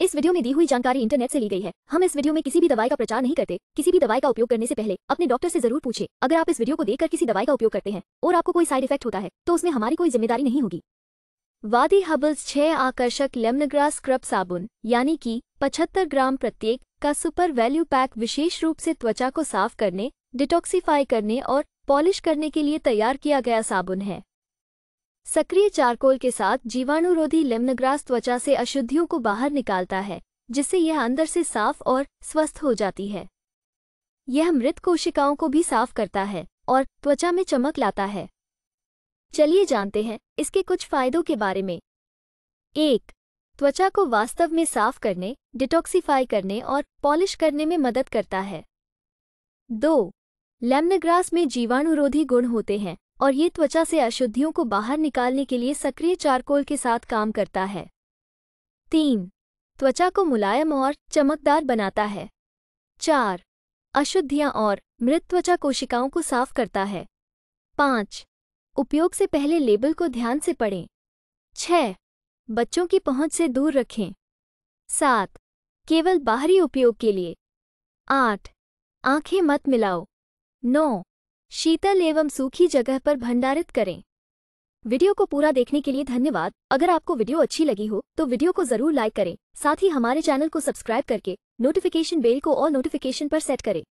इस वीडियो में दी हुई जानकारी इंटरनेट से ली गई है। हम इस वीडियो में किसी भी दवाई का प्रचार नहीं करते। किसी भी दवाई का उपयोग करने से पहले अपने डॉक्टर से ज़रूर पूछे। अगर आप इस वीडियो को देखकर किसी दवाई का उपयोग करते हैं और आपको कोई साइड इफ़ेक्ट होता है तो उसमें हमारी कोई ज़िम्मेदारी नहीं होगी। वादी हबल्स छह आकर्षक लेमनग्रास स्क्रब साबुन, यानी कि 75 ग्राम प्रत्येक, का सुपर वैल्यू पैक विशेष रूप से त्वचा को साफ़ करने, डिटॉक्सिफाई करने और पॉलिश करने के लिए तैयार किया गया साबुन है। सक्रिय चारकोल के साथ जीवाणुरोधी लेमनग्रास त्वचा से अशुद्धियों को बाहर निकालता है, जिससे यह अंदर से साफ़ और स्वस्थ हो जाती है। यह मृत कोशिकाओं को भी साफ़ करता है और त्वचा में चमक लाता है। चलिए जानते हैं इसके कुछ फायदों के बारे में। एक, त्वचा को वास्तव में साफ़ करने, डिटॉक्सीफाई करने और पॉलिश करने में मदद करता है। दो, लेमनग्रास में जीवाणुरोधी गुण होते हैं और ये त्वचा से अशुद्धियों को बाहर निकालने के लिए सक्रिय चारकोल के साथ काम करता है। तीन, त्वचा को मुलायम और चमकदार बनाता है। चार, अशुद्धियाँ और मृत त्वचा कोशिकाओं को साफ़ करता है। पाँच, उपयोग से पहले लेबल को ध्यान से पढ़ें। छह, बच्चों की पहुँच से दूर रखें। सात, केवल बाहरी उपयोग के लिए। आठ, आँखें मत मिलाओ। नौ शीतल एवं सूखी जगह पर भंडारित करें। वीडियो को पूरा देखने के लिए धन्यवाद। अगर आपको वीडियो अच्छी लगी हो तो वीडियो को ज़रूर लाइक करें। साथ ही हमारे चैनल को सब्सक्राइब करके नोटिफिकेशन बेल को और नोटिफिकेशन पर सेट करें।